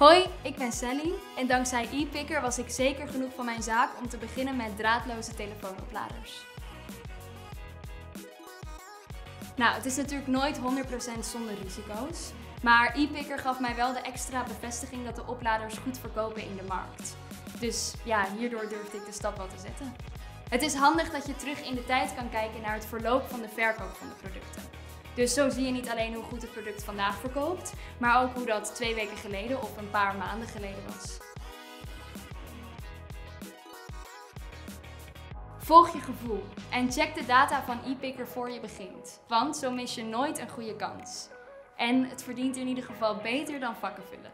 Hoi, ik ben Sally en dankzij e-picker was ik zeker genoeg van mijn zaak om te beginnen met draadloze telefoonopladers. Nou, het is natuurlijk nooit 100% zonder risico's, maar e-picker gaf mij wel de extra bevestiging dat de opladers goed verkopen in de markt. Dus ja, hierdoor durfde ik de stap wel te zetten. Het is handig dat je terug in de tijd kan kijken naar het verloop van de verkoop van de producten. Dus zo zie je niet alleen hoe goed het product vandaag verkoopt, maar ook hoe dat twee weken geleden of een paar maanden geleden was. Volg je gevoel en check de data van e-picker voor je begint, want zo mis je nooit een goede kans. En het verdient in ieder geval beter dan vakken vullen.